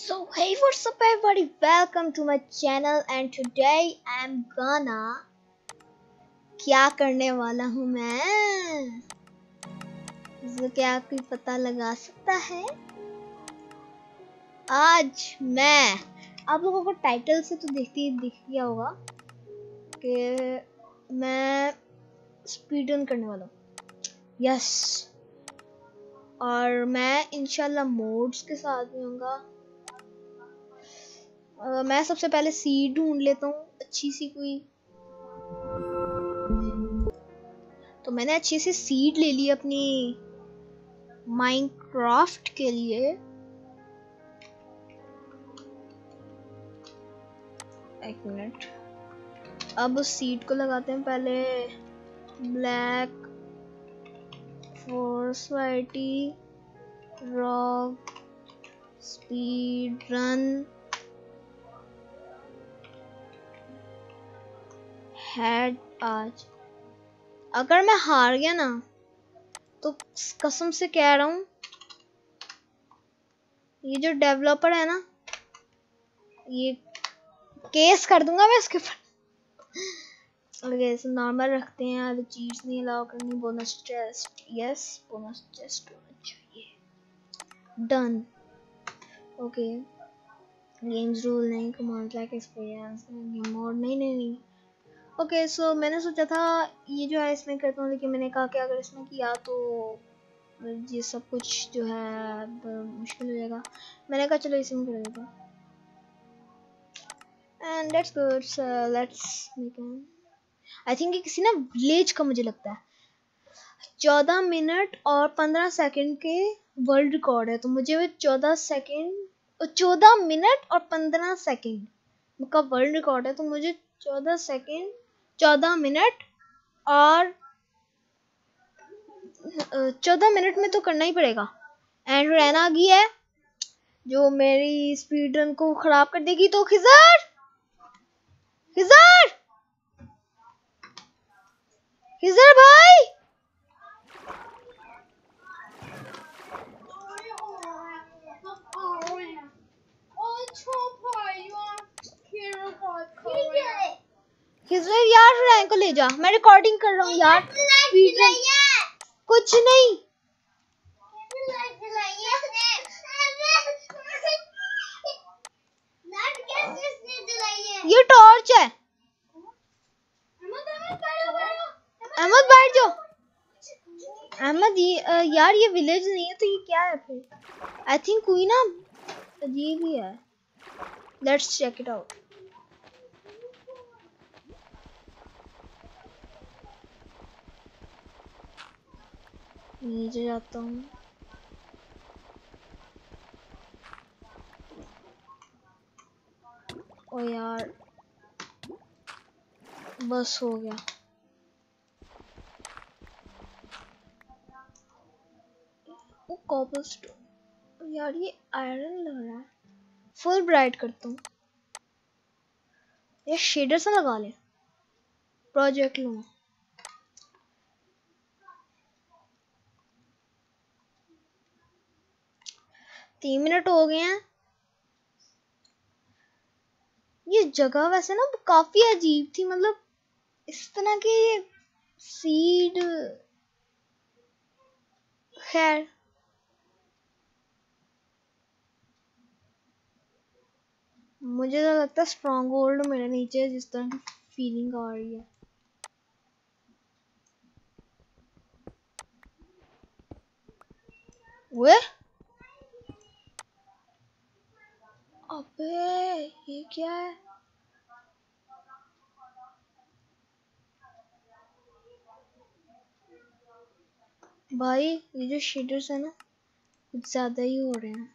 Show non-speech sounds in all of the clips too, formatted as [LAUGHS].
So, hey, what's up, everybody? Welcome to my channel, and today I'm gonna क्या करने वाला हूँ मैं? तो क्या कोई पता लगा सकता है? आज मैं, आप लोगों को टाइटल से तो देखती दिख गया होगा कि मैं स्पीड रन करने वाला हूँ। यस और मैं इंशाल्लाह मोड्स के साथ भी होऊँगा। मैं सबसे पहले सीड ढूंढ लेता हूँ अच्छी सी कोई। तो मैंने अच्छी सी सीड ले ली अपनी माइनक्राफ्ट के लिए। एक मिनट अब उस सीड को लगाते हैं पहले। Black force whitey rock speed run had आज। अगर मैं हार गया ना तो कसम से कह रहा हूँ, ये जो डेवलपर है ना, ये केस कर दूँगा मैं इसके ऊपर। ओके नॉर्मल रखते हैं, अभी चीज़ नहीं अलाउ करनी bonus test yes bonus test होना चाहिए। डन ओके गेम्स रूल नहीं कमांड लाइक एक्सपीरियंस मोड नहीं नहीं नहीं। ओके okay, सो so मैंने सोचा था ये जो है इसमें करता हूँ लेकिन मैंने कहा कि अगर इसमें किया तो ये सब कुछ जो है मुश्किल हो जाएगा। मैंने कहा चलो इसी में कर देता and let's good let's I think किसी ना विलेज का मुझे लगता है। चौदह मिनट और पंद्रह सेकंड के वर्ल्ड रिकॉर्ड है तो मुझे चौदह सेकंड चौदह मिनट और पंद्रह सेकंड का वर्ल्ड रिकॉर्ड है तो मुझे चौदह सेकंड चौदह मिनट और चौदह मिनट में तो करना ही पड़ेगा एंड रहना की है जो मेरी स्पीड रन को खराब कर देगी तो खिजर खिजर खिजर भाई हिजर यार रैंक को ले जा? मैं रिकॉर्डिंग कर रहा हूँ यार। कुछ नहीं। ये टॉर्च है। अहमद, बैठ जाओ। अहमद, ये यार, ये विलेज नहीं है तो ये क्या है फिर? आई थिंक कोई ना अजीब ही है। लेट्स चेक इट आउट नीचे जाता हूँ ओ यार बस हो गया वो कॉबलस्टोन यार ये आयरन लग रहा है फुल ब्राइट करता हूँ। ये शेडर से लगा ले प्रोजेक्ट लूँगा। तीन मिनट हो गए हैं। ये जगह वैसे ना काफ़ी अजीब थी मतलब इस तरह के सीड खैर। मुझे तो लगता है स्ट्रॉन्ग होल्ड मेरे नीचे जिस तरह की फीलिंग आ रही है। वे अबे, ये क्या है? भाई, ये जो शेडर्स है ना, कुछ ज़्यादा ही हो रहे हैं।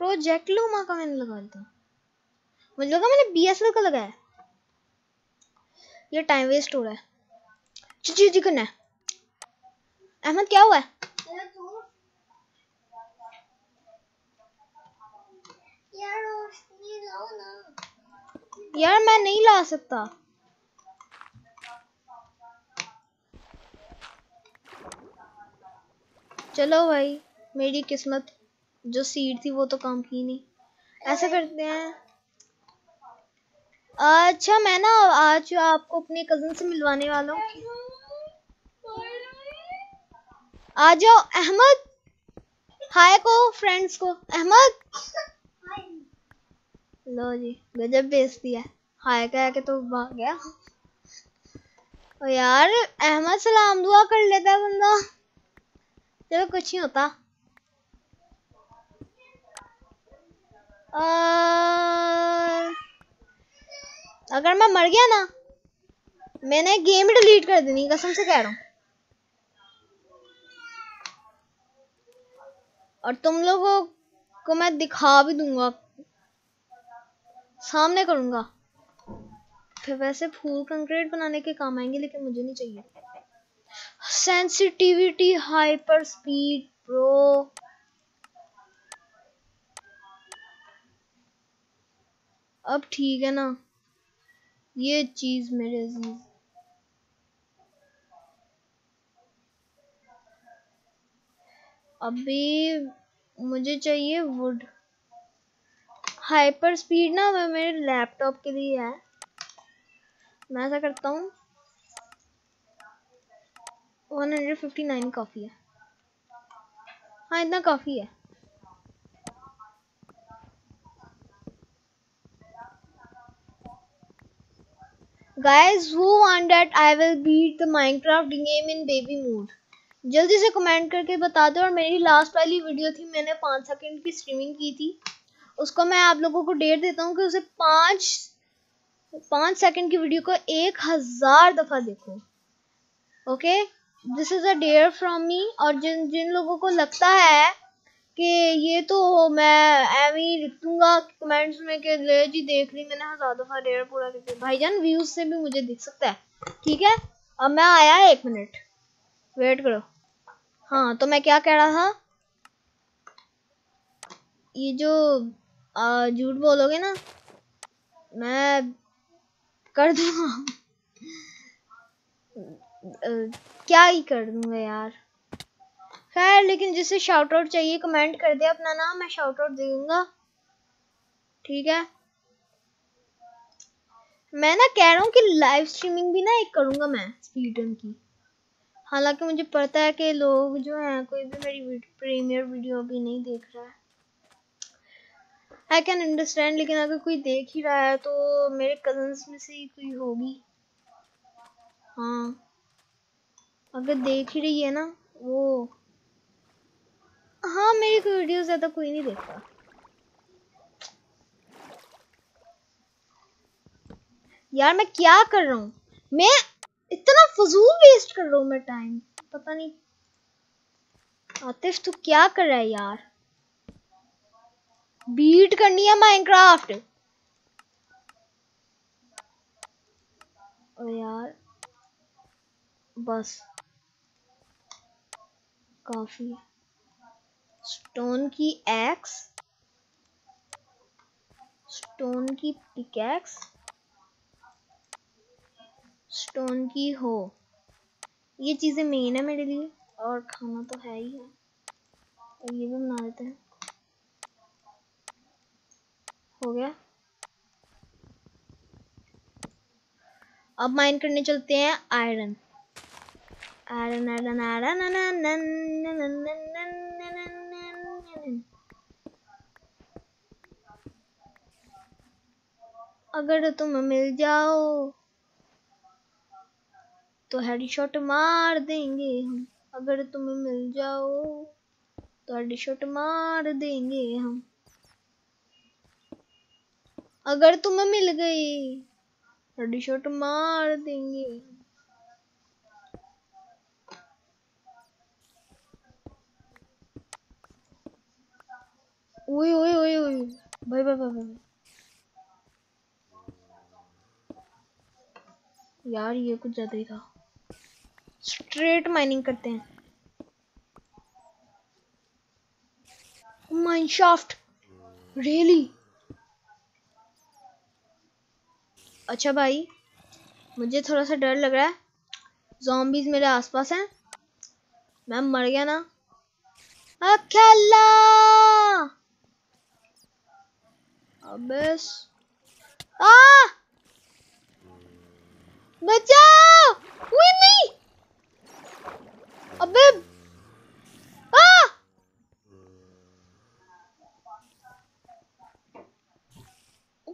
प्रोजेक्ट लूमा का मैंने लगा था मुझे लगा मैंने बीएसएल का लगाया। ये टाइम वेस्ट हो रहा है। जी करना है। अहमद, क्या हुआ है? यार, मैं नहीं ला सकता। चलो भाई, मेरी किस्मत, जो सीट थी वो तो काम की नहीं। ऐसा करते हैं। अच्छा मैं ना आज आपको अपने कज़न से मिलवाने वाला हूँ। आ जाओ, अहमद। हाय को फ्रेंड्स को। अहमद। लो जी, गजब बेइज्जती है। हाय, कह के तो भाग गया। ओ यार, अहमद सलाम दुआ कर लेता बंदा। चलो, कुछ नहीं होता। और अगर मैं मर गया ना, मैंने गेम डिलीट कर देनी, कसम से कह रहा हूँ। और तुम लोगों को मैं दिखा भी दूँगा। सामने करूँगा। फिर वैसे फूल कंक्रीट बनाने के काम आएँगे, लेकिन मुझे नहीं चाहिए। सेंसिटिविटी हाइपर स्पीड प्रो अब ठीक है ना। ये चीज़ मेरे अज़ीज़। अभी मुझे चाहिए वुड हाइपर स्पीड ना मैं मेरे लैपटॉप के लिए है। मैं ऐसा करता हूँ। 159 काफ़ी है। हाँ इतना काफ़ी है। Guys, who want that i will beat the minecraft game in baby mode? जल्दी से कमेंट करके बता दो और मेरी लास्ट वाली वीडियो थी, मैंने पाँच सेकंड की स्ट्रीमिंग की थी। उसको मैं आप लोगों को डेट देता हूँ कि उसे पाँच पाँच सेकंड की वीडियो को एक हज़ार दफ़ा देखो। Okay this is a dare from me और जिन जिन लोगों को लगता है कि ये तो मैं एम ही कमेंट्स में कि ले जी देख ली मैंने हज़ार दफ़ा डेढ़ पूरा लिख। भाईजान व्यूज़ से भी मुझे दिख सकता है। ठीक है? अब मैं आया एक मिनट वेट करो। हाँ तो मैं क्या कह रहा था? ये जो झूठ बोलोगे ना? मैं कर दूँगा क्या ही कर दूँगा यार। खैर, लेकिन जिसे शाउट आउट चाहिए कमेंट कर दे अपना नाम, मैं शाउट आउट दे दूँगा। ठीक है? मैं ना कह रहा हूँ कि लाइव स्ट्रीमिंग भी ना एक करूँगा मैं स्पीडन की। हालाँकि मुझे पता है कि लोग जो हैं, कोई भी मेरी प्रीमियर वीडियो अभी नहीं देख रहा है। आई कैन अंडरस्टैंड लेकिन अगर कोई देख ही रहा है तो मेरे कजन्स में से ही कोई होगी। हाँ। अगर देख ही रही है ना, वो। हाँ मेरी कोई वीडियो ज़्यादा कोई नहीं देखता। यार, मैं क्या कर रहा हूँ? मैं इतना फजूल वेस्ट कर रहा हूँ मैं टाइम पता नहीं। आतिफ, तू क्या कर रहा है यार? बीट करनी है माइनक्राफ्ट। यार, बस। काफ़ी। स्टोन की एक्स। स्टोन की पिकैक्स। स्टोन की हो। ये चीज़ें मेन है मेरे लिए, और खाना तो है ही है। और ये भी बना देते हैं। हो गया। अब माइन करने चलते हैं आयरन आयरन आयरन आयरन अगर तुम मिल जाओ तो हेडशॉट मार देंगे हम। अगर तुम मिल जाओ तो हेडशॉट मार देंगे हम। अगर तुम मिल गए हेडशॉट मार देंगे। ओए ओए ओए ओए भाई भाई भाई भाई। यार, ये कुछ ज़्यादा ही था। स्ट्रेट माइनिंग करते हैं। माइनशाफ्ट रियली अच्छा भाई, मुझे थोड़ा सा डर लग रहा है। जॉम्बीज मेरे आसपास हैं। मैं मर गया ना। अकेला! अबे आ! बचाओ! वो नहीं! अबे आ!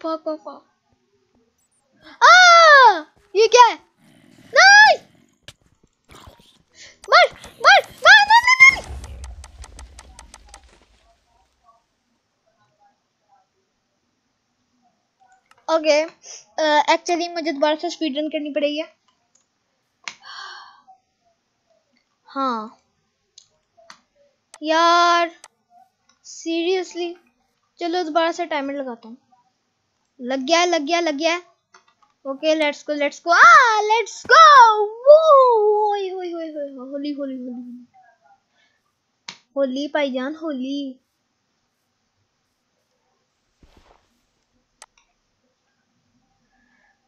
भाग भाग भाग। ये क्या है। ओके एक्चुअली मुझे दोबारा से स्पीड रन करनी पड़ेगी। हाँ। यार सीरियसली चलो दोबारा से टाइमर लगाता हूँ। लग गया लग गया लग गया। Okay let's go let's go uh let's go holy holy holy holy holy भाईजान होली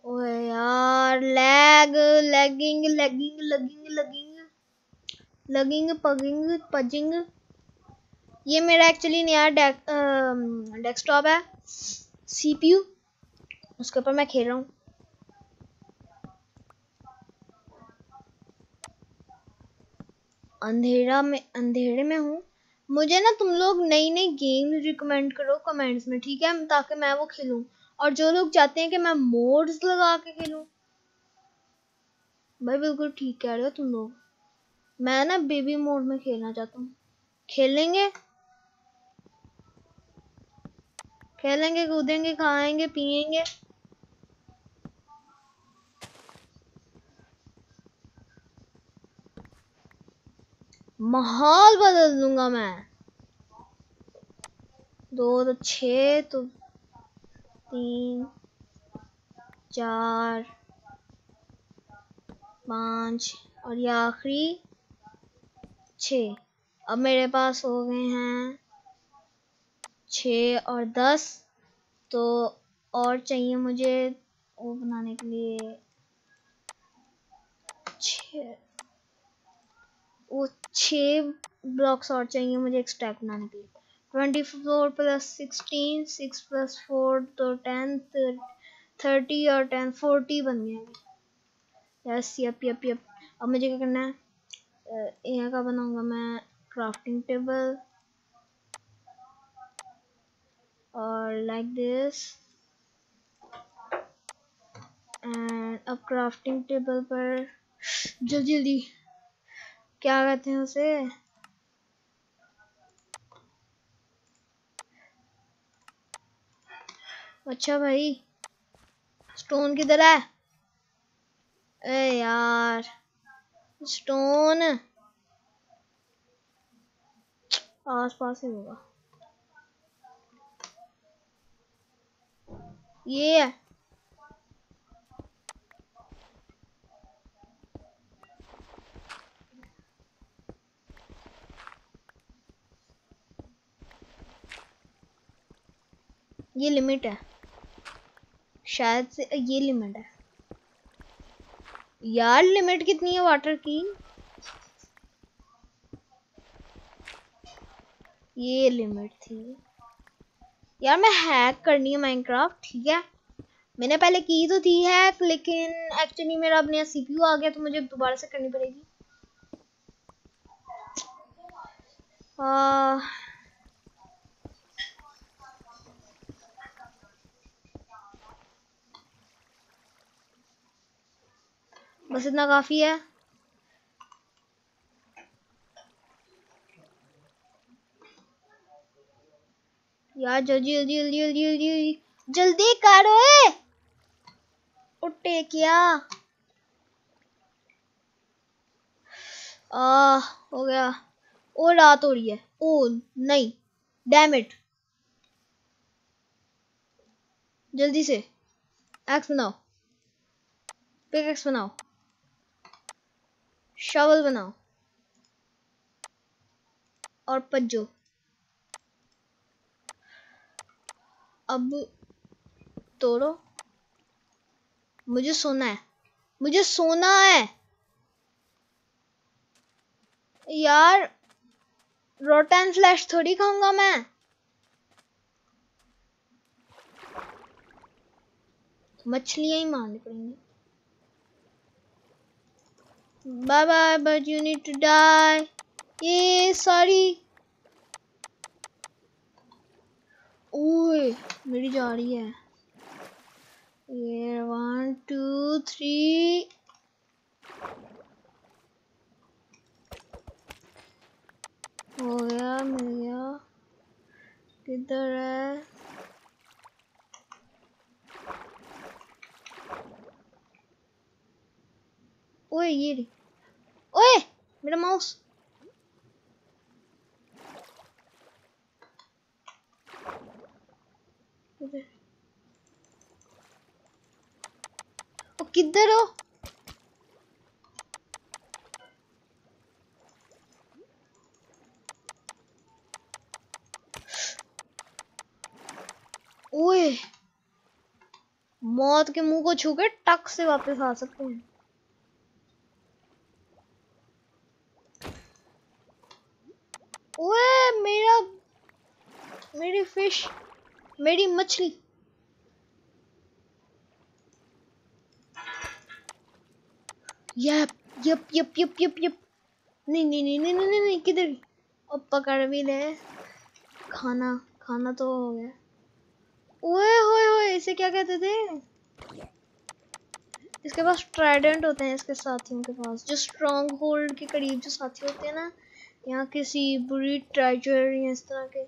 ओए यार lag lagging lagging lagging lagging lagging पगिंग पजिंग ये मेरा एक्चुअली नया डेस्कटॉप है। सीपीयू उसके ऊपर मैं खेल रहा हूँ। अंधेरा में, अंधेरे में हूँ। मुझे ना तुम लोग नई नई गेम्स रिकमेंड करो कमेंट्स में, ठीक है? ताकि मैं वो खेलूँ। और जो लोग चाहते हैं कि मैं मोड्स लगा के खेलूँ। भाई बिल्कुल ठीक कह रहे हो तुम लोग। मैं ना बेबी मोड में खेलना चाहता हूँ। खेलेंगे? खेलेंगे, कूदेंगे, खाएँगे, पिएँगे। माहौल बदल दूँगा मैं। दो तो छ तो तीन, चार, पाँच और ये आखिरी छ अब मेरे पास हो गए हैं छ और दस। तो और चाहिए मुझे वो बनाने के लिए छ छः ब्लॉक्स और चाहिए, मुझे एक स्टैक बनाने के लिए। Twenty four plus sixteen six plus four तो टेन थर्टी और टेन फोर्टी बन गया यस यप यप यप अब मुझे क्या करना है? यहाँ का बनाऊँगा मैं क्राफ्टिंग टेबल और लाइक दिस एंड अब क्राफ्टिंग टेबल पर, जल्दी जल्दी। क्या कहते हैं उसे? अच्छा भाई स्टोन किधर है? ए यार स्टोन आस पास ही होगा। ये है। ये लिमिट है। शायद से ये लिमिट है। यार लिमिट कितनी है वाटर की? ये लिमिट थी। यार मैं हैक करनी है माइनक्राफ्ट ठीक है? मैंने पहले की तो थी हैक लेकिन एक्चुअली मेरा अब नया सीपीयू आ गया तो मुझे दोबारा से करनी पड़ेगी। आ, बस इतना काफ़ी है। यार, जल्दी जल्दी जल्दी जल्दी जल्दी जल्दी करो ए उठे क्या? आ, हो गया। ओ, रात हो रही है। ओ, नहीं। डैम इट जल्दी से। एक्स बनाओ। पिक एक्स बनाओ। शवल बनाओ। और पज्जो अब तोड़ो। मुझे सोना है। मुझे सोना है। यार रोटन फ्लैश थोड़ी खाऊँगा मैं। मछलियाँ ही मारनी पड़ेंगी bye bye but you need to die ये सॉरी ओए मेरी जा रही है. ये वन टू थ्री हो गया, मिल गया. किधर है? ओए, ये रे ओए मेरा माउस किधर हो ओए मौत के मुँह को छू के टक से वापस आ सकते हैं। ओए, मेरा, मेरी फ़िश मेरी मछली। Yup yup yup yup yup yup नहीं नहीं नहीं नहीं नहीं नहीं, किधर? अब पकड़ भी ले। खाना खाना तो हो गया। ओए, होए होए, इसे क्या कहते थे? इसके पास ट्राइडेंट होते हैं, इसके साथियों के पास। जो स्ट्रॉन्ग होल्ड के करीब जो साथी होते हैं ना या किसी बुरी ट्रेजर या इस तरह के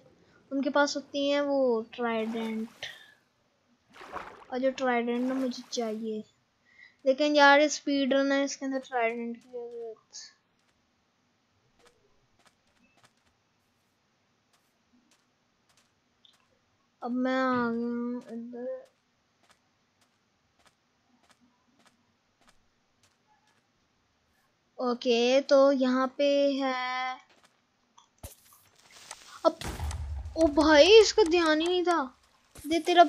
उनके पास होती हैं वो ट्राइडेंट और जो ट्राइडेंट ना मुझे चाहिए। लेकिन यार स्पीड रन है, इसके अंदर ट्राइडेंट की ज़रूरत। अब मैं आ गया इधर। ओके तो यहाँ पे है। अब, ओ भाई, इसका ध्यान ही नहीं था। दे, तेरा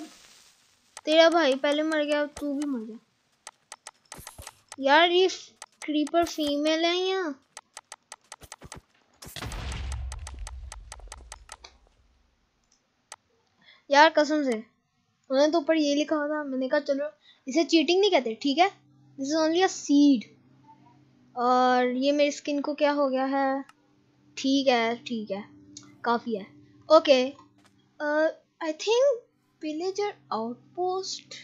तेरा भाई पहले मर गया, तू भी मर गया। यार, ये क्रीपर फीमेल है या यार, कसम से, उन्होंने तो ऊपर ये लिखा था, मैंने कहा, चलो, इसे चीटिंग नहीं कहते, ठीक है? This is only a seed और ये मेरी स्किन को क्या हो गया है? ठीक है ठीक है। काफ़ी है। Okay. I think villager outpost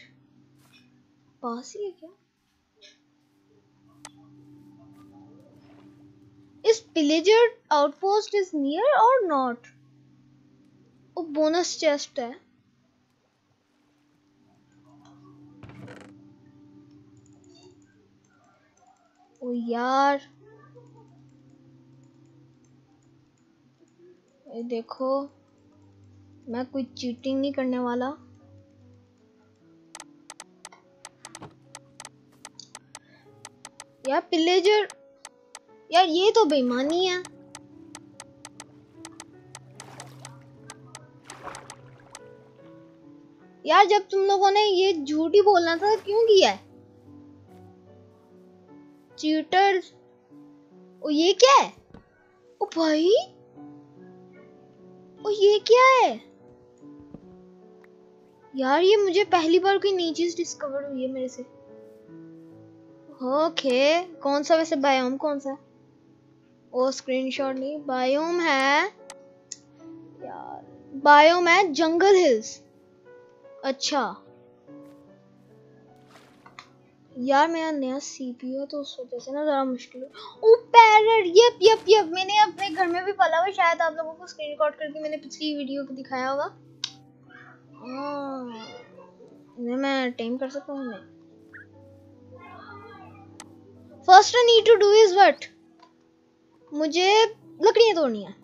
पास ही है क्या? इस villager outpost is near or not वो बोनस चेस्ट है। ओ यार। ये देखो, मैं कोई चीटिंग नहीं करने वाला। यार पिलेजर यार, ये तो बेईमानी है। यार, जब तुम लोगों ने ये झूठ बोलना था क्यों किया है? चीटर ओ ये क्या है? ओ भाई ओ ये क्या है? यार, ये मुझे पहली बार कोई नई चीज़ डिस्कवर हुई है मेरे से। ओके, कौन सा वैसे बायोम कौन सा? ओ स्क्रीनशॉट नहीं बायोम है। यार बायोम है जंगल हिल्स अच्छा। यार मेरा नया सीपीयू है तो उस वजह से ना ज़रा मुश्किल है। ओ पैरट यप यप यप मैंने अपने घर में भी पाला हुआ शायद आप लोगों को स्क्रीन रिकॉर्ड करके मैंने पिछली वीडियो को दिखाया होगा। हाँ। इन्हें मैं टेम कर सकता हूँ मैं first I need to do is what मुझे लकड़ियाँ तोड़नी है।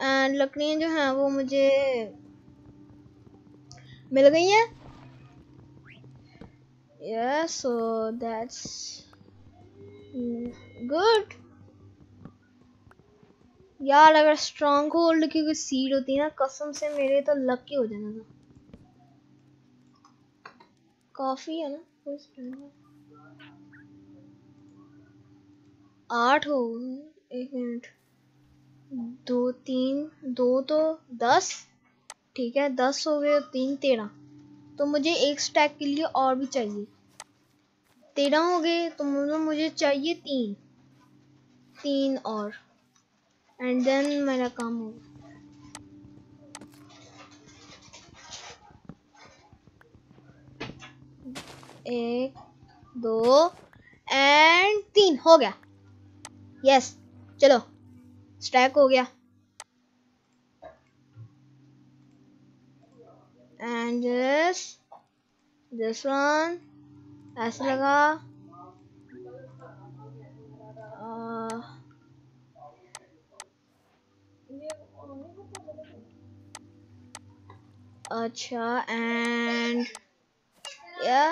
एंड लकड़ियाँ जो हैं, वो मुझे मिल गई हैं। Yeah, so that's good. यार, अगर स्ट्रॉन्ग होल्ड की कोई सीड होती ना, कसम से मेरे तो लकी हो जाना था। काफ़ी है ना आठ हो एक मिनट दो, तीन, दो तो दस। ठीक है, दस हो गए, तीन, तेरह। तो मुझे एक स्टैक के लिए और भी चाहिए। तेरह हो गए तो मुझे चाहिए तीन। तीन और। एंड देन मेरा काम होगा एक, दो एंड तीन। हो गया। यस चलो। स्टैक हो गया। एंड दिस वन ऐसे लगा अच्छा एंड या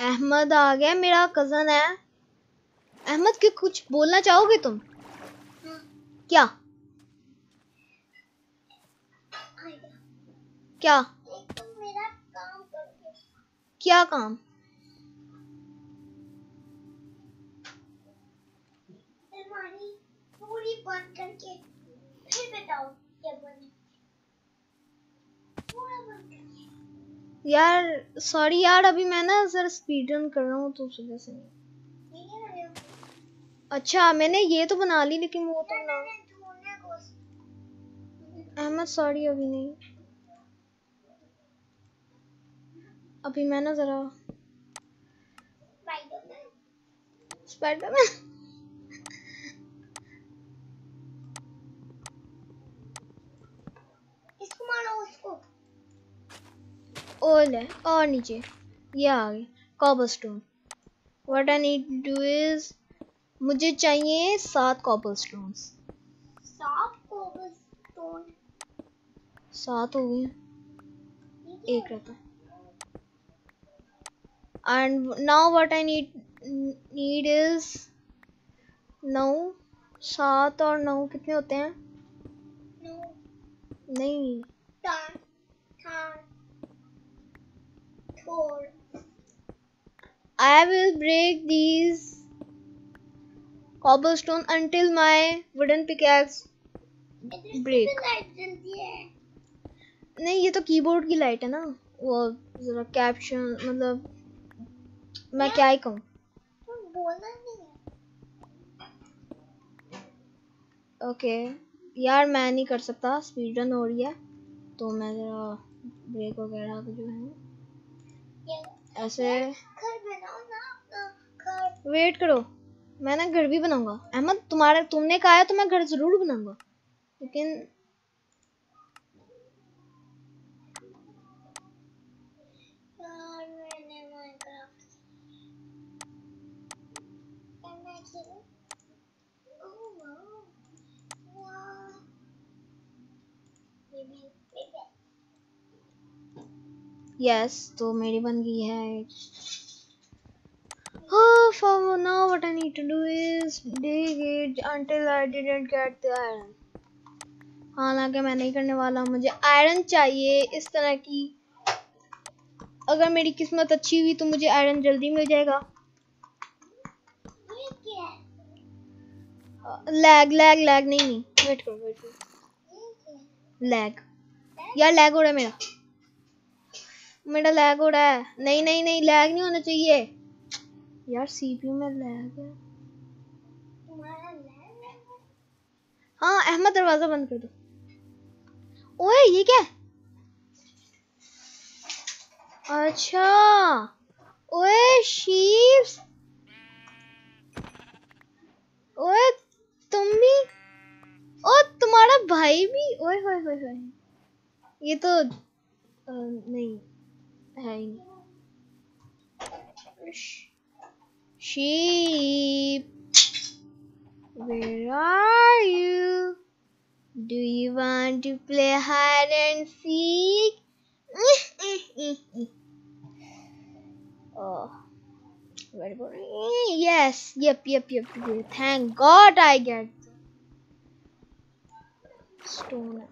अहमद आ गया मेरा कज़न है। अहमद के कुछ बोलना चाहोगे तुम? क्या? क्या? क्या काम? पूरी बंद करके फिर बताओ क्या बंद। पूरा बंद करके। यार सॉरी यार अभी मैं ना जरा स्पीड रन कर रहा हूँ तो उस वजह से नहीं अच्छा मैंने ये तो बना ली लेकिन वो तो ना अहमद सॉरी अभी नहीं। अभी मैं ना जरा स्पाइडरमैन इसको मारो उसको। और ले और नीचे। ये आ गए cobblestone what I need to do is मुझे चाहिए सात कॉबलस्टोन्स सात कॉबलस्टोन सात हो गए। एक रहता। And now what I need need is नौ सात और नौ कितने होते हैं नहीं I will break these cobblestone until my wooden pickaxe break. नहीं ये तो कीबोर्ड की लाइट है ना वो जरा कैप्शन मतलब मैं क्या ही कहूँ? ओके यार मैं नहीं कर सकता स्पीड रन हो रही है तो मैं जरा ब्रेक वगैरह जो है ऐसे वेट करो मैं ना घर भी बनाऊँगा। अहमद तुम्हारा तुमने कहा है तो मैं घर ज़रूर बनाऊँगा। लेकिन यस तो मेरी बन गई है। for now what I need to do is dig it until I didn't get the iron. हालाँकि मैं नहीं करने वाला मुझे आयरन चाहिए इस तरह की। अगर मेरी किस्मत अच्छी हुई तो मुझे आयरन जल्दी मिल जाएगा। लैग लैग लैग नहीं नहीं वेट करो वेट करो। लैग यार लैग हो रहा है मेरा। मेरा लैग हो रहा है। नहीं नहीं नहीं लैग नहीं होना चाहिए। यार सीपीयू में लैग है। हाँ अहमद दरवाज़ा बंद कर दो। ओए ये क्या? अच्छा। ओए शीप्स ओए तुम भी। ओ तुम्हारा भाई भी। ओए होए होए ये तो आ, नहीं। Hang. Sheep, where are you? Do you want to play hide and seek? [LAUGHS] oh, very boring. Yes, yep, yep, yep. Thank God I get stone.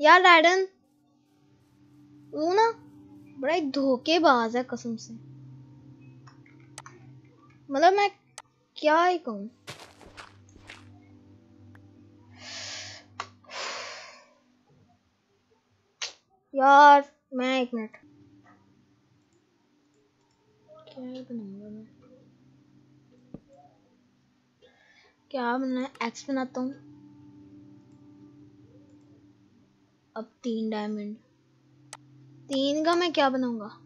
यार राइडन वो ना बड़ा ही धोखेबाज है कसम से। मतलब मैं क्या ही कहूँ। यार मैं एक मिनट। क्या बनाऊँगा मैं? क्या बनाना है एक्स बनाता हूँ। अब तीन डायमंड तीन का मैं क्या बनाऊँगा?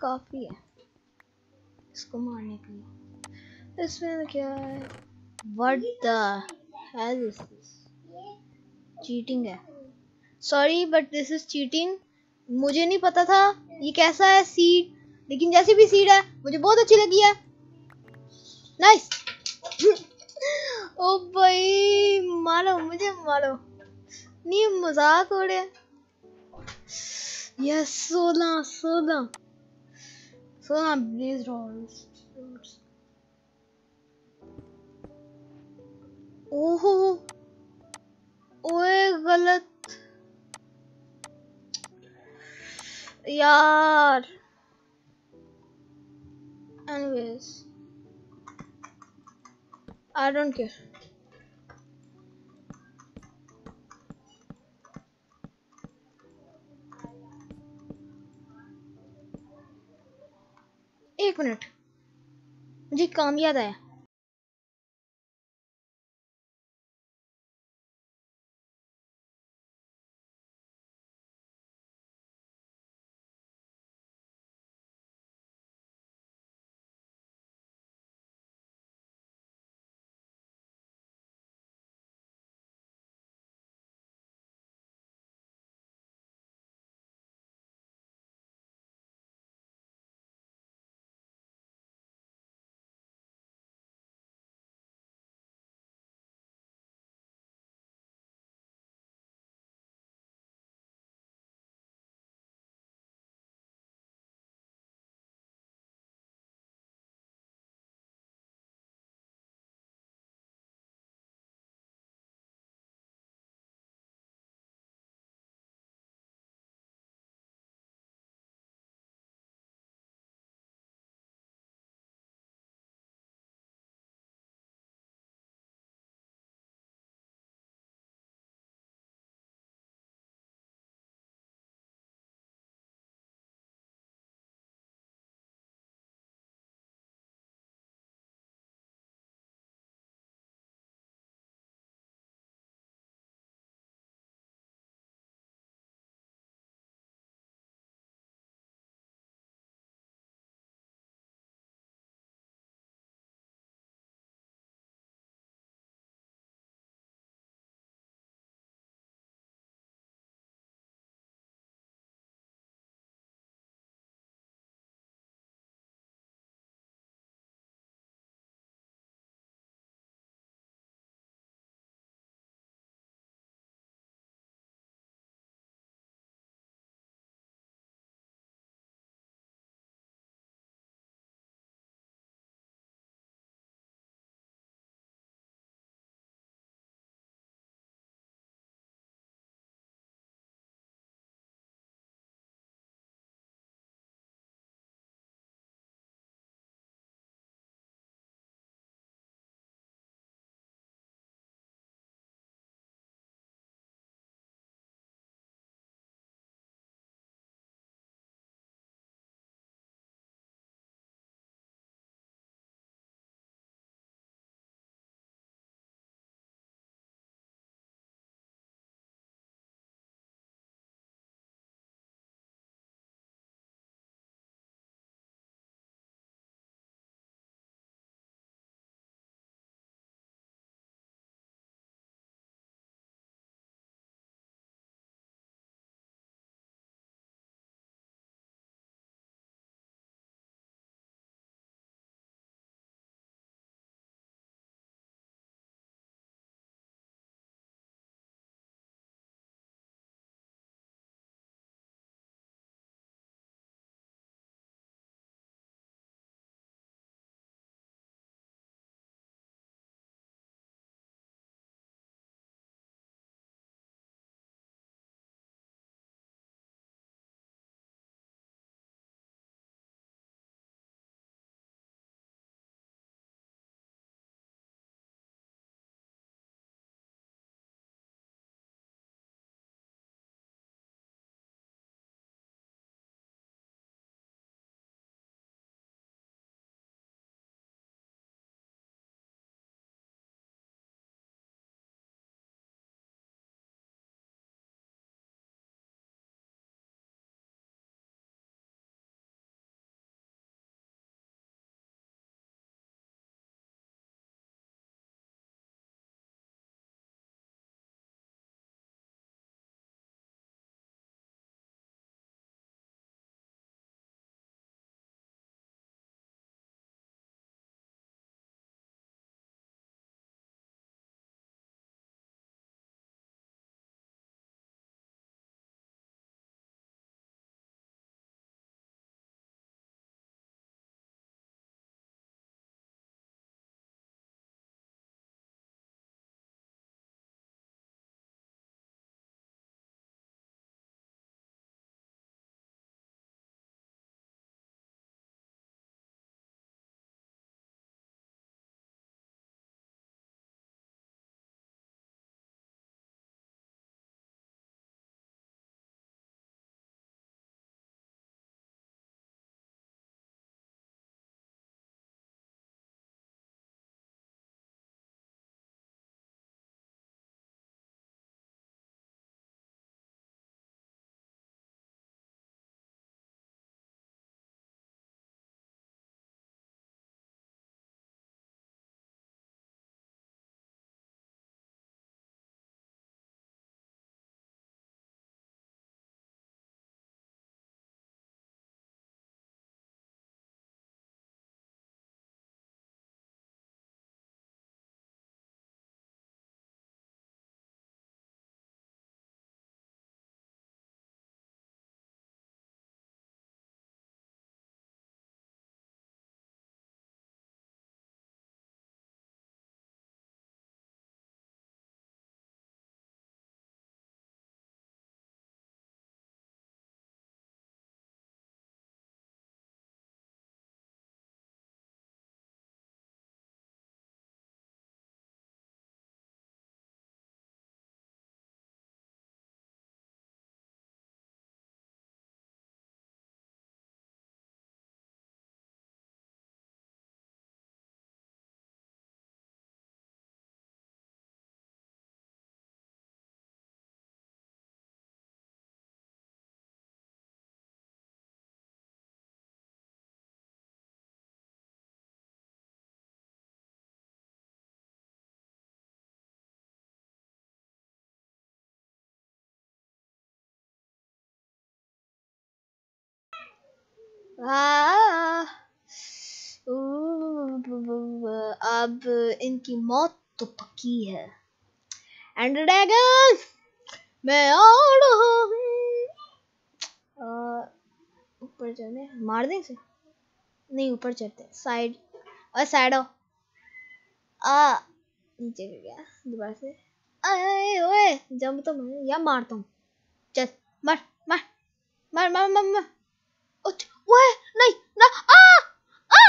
काफ़ी है। इसको मारने के लिए। इसमें क्या है? दिस चीटिंग है। Sorry but this is cheating मुझे नहीं पता था ये कैसा है सीड लेकिन जैसी भी सीड है, मुझे बहुत अच्छी लगी है। नाइस [LAUGHS] ओ भाई, मारो, मुझे मारो। नहीं मज़ाक हो रहे यस सोलह सोलह सोलह ब्लेज रॉल्स ओहो, ओए, गलत। यार। Anyways I don't care एक मिनट। मुझे काम याद आया। अब इनकी मौत तो पक्की है। एंड ड्रैगन मैं आ रहा हूँ ऊपर चढ़ने? मार दें इसे? नहीं, ऊपर चढ़ते साइड और साइड आ, नीचे गिर गया। दोबारा से। अरे ओए, जंप तो मैं या मारता हूँ। चल, मार मार मार मार मार मार। ओए नहीं ना आ आ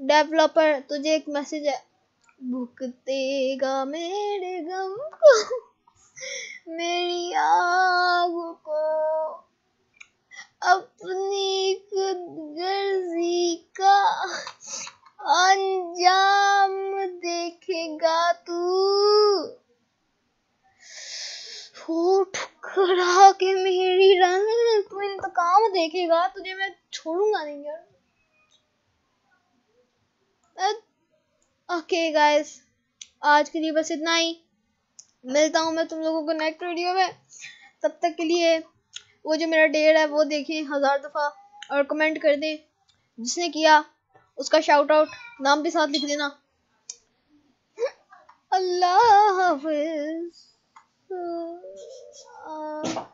डेवलपर तुझे एक मैसेज है। भुगतेगा मेरे गम को, मेरी आग को। अपनी खुदगर्जी का अंजाम देखेगा तू। हो ठुकरा के मेरी रन तू इंतकाम देखेगा, तुझे मैं छोड़ूँगा नहीं यार। ओके गाइस आज के लिए बस इतना ही। मिलता हूँ मैं तुम लोगों को नेक्स्ट वीडियो में। तब तक के लिए वो जो मेरा डेट है, वो देखिए हज़ार दफ़ा और कमेंट कर दें। जिसने किया, उसका शाउट आउट नाम भी साथ लिख देना। अल्लाह हाफिज। 嗯嗯